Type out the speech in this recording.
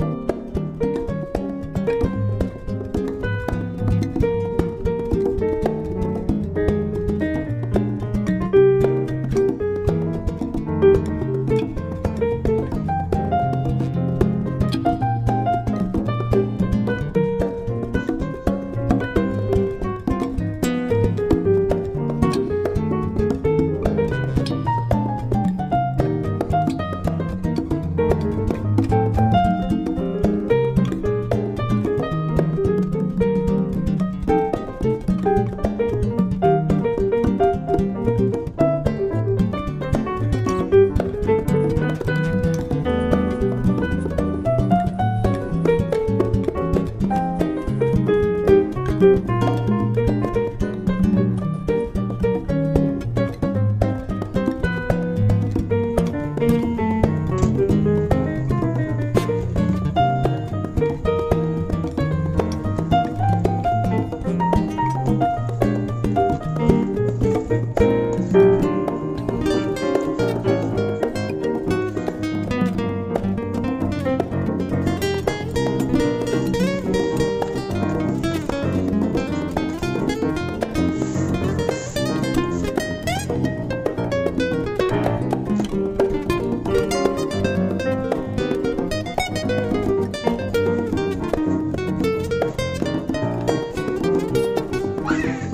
you Bye.